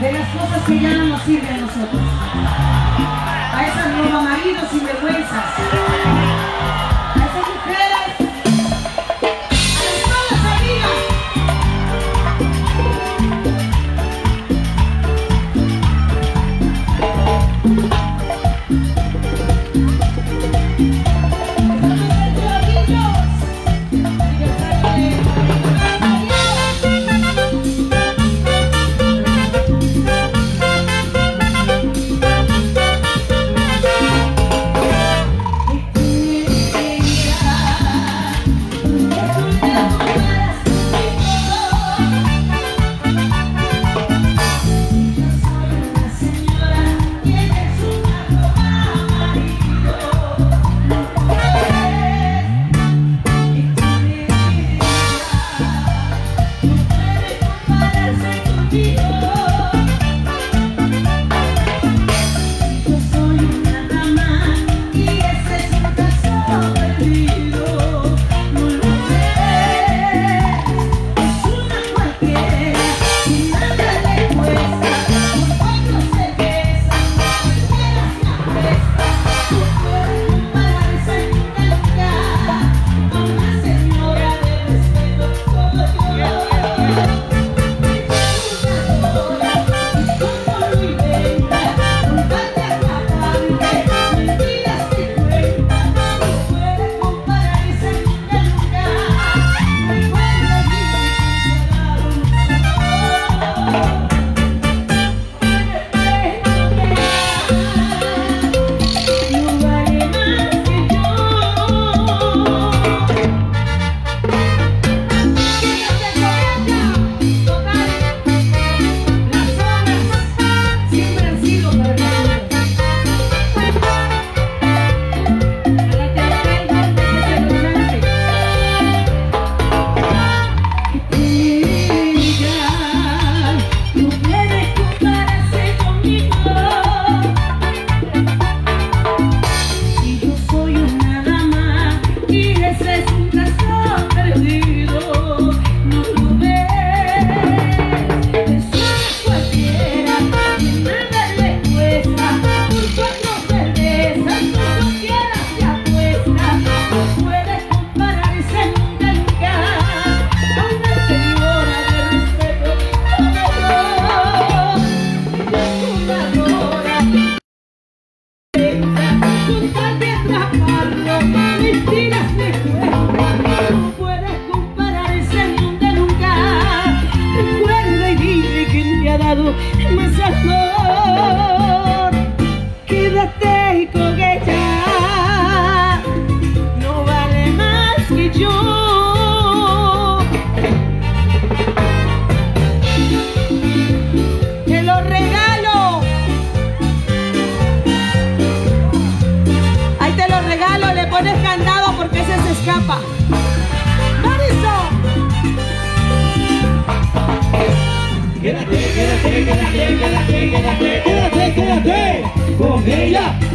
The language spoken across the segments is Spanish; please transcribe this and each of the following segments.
de las cosas que ya no nos sirven a nosotros. A esas nuevas maridos sin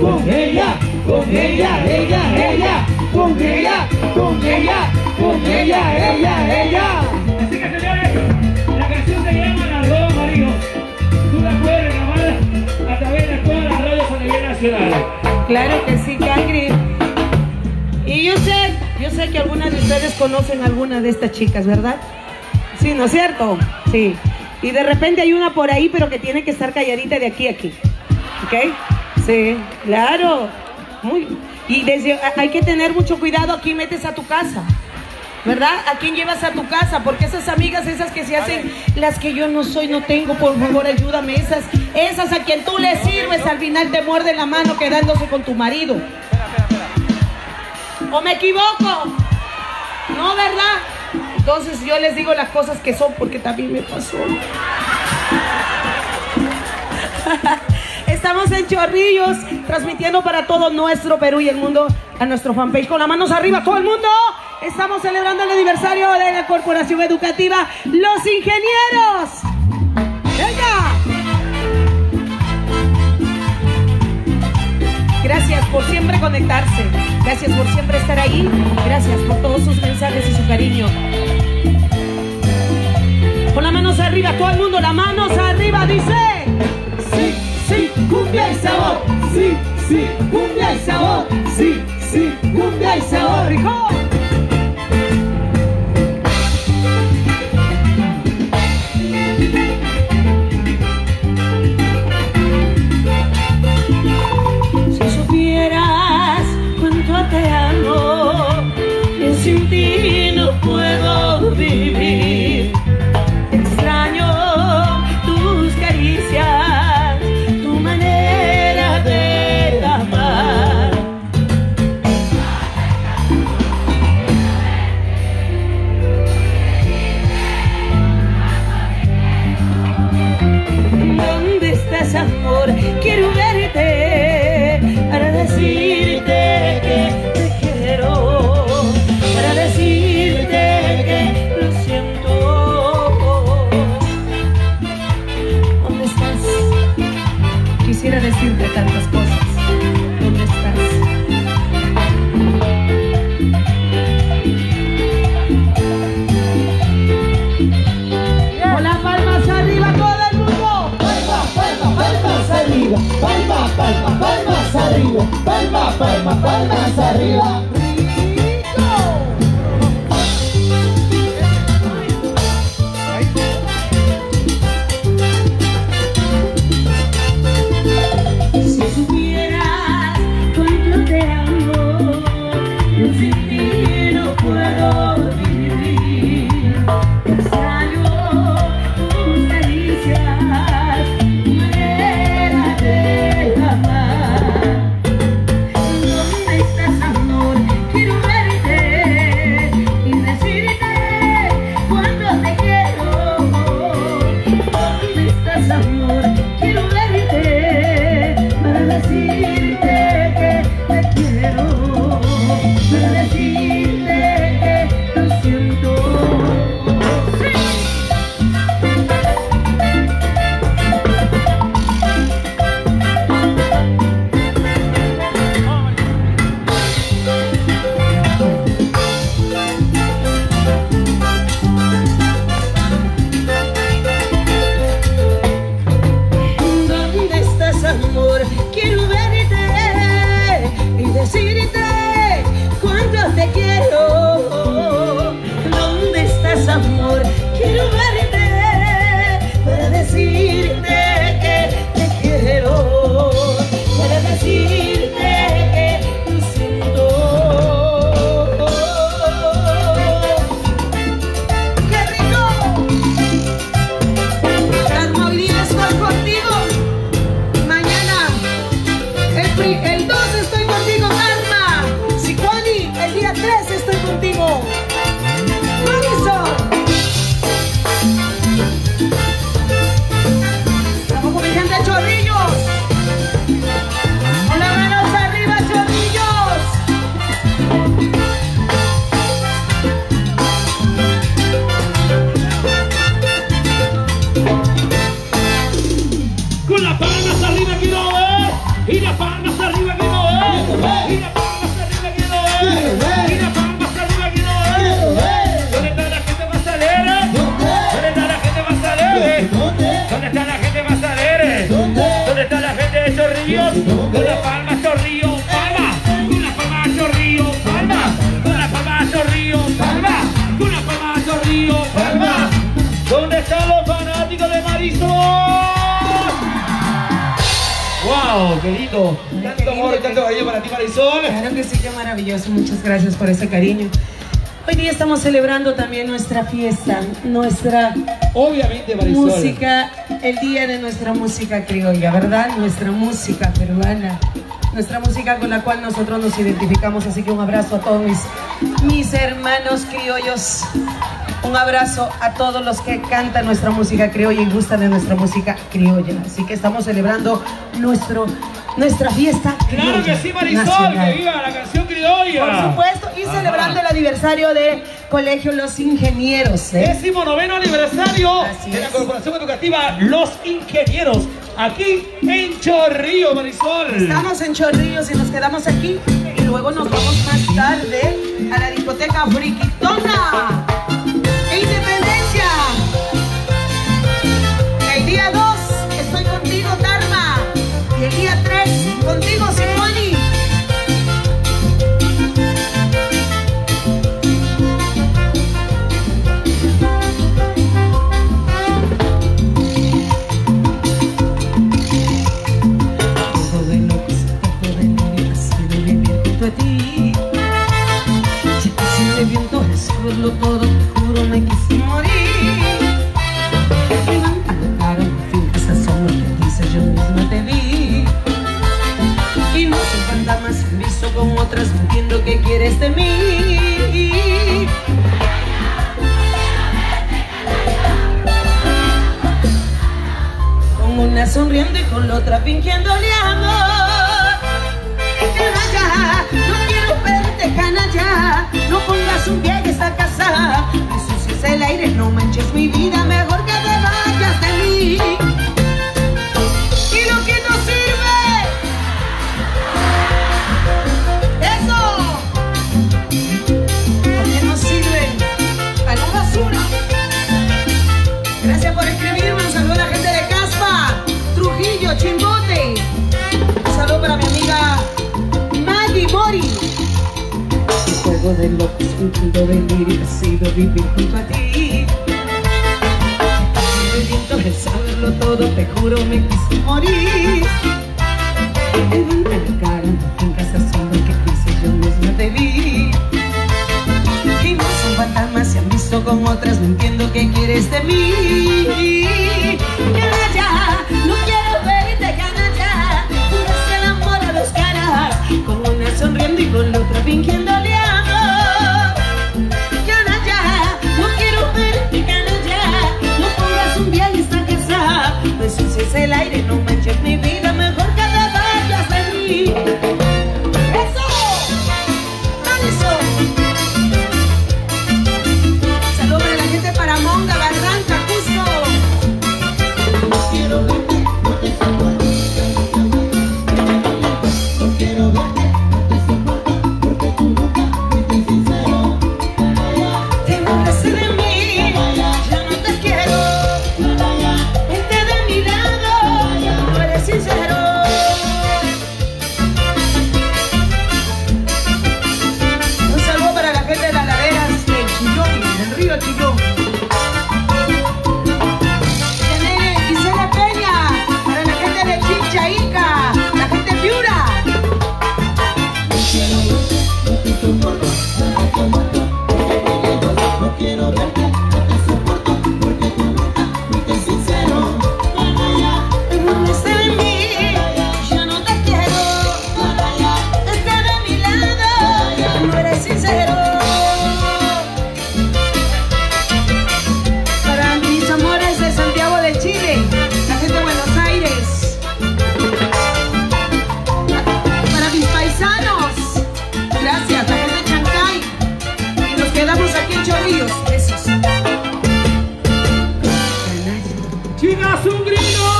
con ella, con ella, ella, ella. Con ella, con ella, con ella, ella, ella. Así que señores, la canción se llama Las dos maridos. Tú la puedes grabar a través de todas las radios a nivel nacional. Claro que sí, Cangri. Y yo sé, yo sé que algunas de ustedes conocen a alguna de estas chicas, ¿verdad? Sí, ¿no es cierto? Sí. Y de repente hay una por ahí, pero que tiene que estar calladita de aquí a aquí. ¿Ok? Sí, claro. Muy. Y desde, hay que tener mucho cuidado a quién metes a tu casa. ¿Verdad? ¿A quién llevas a tu casa? Porque esas amigas, esas que se hacen, las que yo no soy, no tengo, por favor, ayúdame. Esas, esas a quien tú le sirves, al final te muerde la mano quedándose con tu marido. ¿O me equivoco? No, ¿verdad? Entonces yo les digo las cosas que son porque también me pasó. Estamos en Chorrillos, transmitiendo para todo nuestro Perú y el mundo a nuestro fanpage. Con las manos arriba, todo el mundo. Estamos celebrando el aniversario de la Corporación Educativa Los Ingenieros. ¡Venga! Gracias por siempre conectarse. Gracias por siempre estar ahí. Gracias por todos sus mensajes y su cariño. mundo, las manos arriba, dice. Sí, sí, cumbia y sabor. Sí, sí, cumbia y sabor. Sí, sí, ¿Dónde estás, amor? Arriba. Palma, palma, palmas arriba. Chorrillos? Con las palmas Chorrillos, palmas. Con las palmas Chorrillos, palmas. Con las palmas Chorrillos, palmas. Con las palmas Chorrillos, palmas. ¿Dónde están los fanáticos de Marisol? ¡Wow! ¡Qué lindo! Tanto amor y tanto cariño para ti, Marisol. Claro que sí, qué maravilloso. Muchas gracias por ese cariño. Hoy día estamos celebrando también nuestra fiesta, nuestra Obviamente, Marisol. música, el día de nuestra música criolla, ¿verdad? Nuestra música peruana, nuestra música con la cual nosotros nos identificamos. Así que un abrazo a todos mis, mis hermanos criollos. Un abrazo a todos los que cantan nuestra música criolla y gustan de nuestra música criolla. Así que estamos celebrando nuestro, nuestra fiesta. Claro que criolla sí, Marisol, nacional. que viva la canción criolla. Por supuesto, y Ajá. celebrando el aniversario de Colegio Los Ingenieros. ¿eh? Décimo noveno aniversario de la Corporación Educativa Los Ingenieros, aquí en Chorrillo, Marisol. Estamos en Chorrillos y nos quedamos aquí y luego nos vamos más tarde a la discoteca Friquitona. E Independencia. El día 2 estoy contigo, Tarma. Y el día 3 contigo, Simón. pelo todo algo de loco, estúpido, delirio, sido vivir junto a ti. Viviendo el saberlo todo, te juro me quise morir. Levanta la cara, en casa solo que quise, yo misma te vi. Y no son fantasmas, se han visto con otras, no entiendo qué quieres de mí.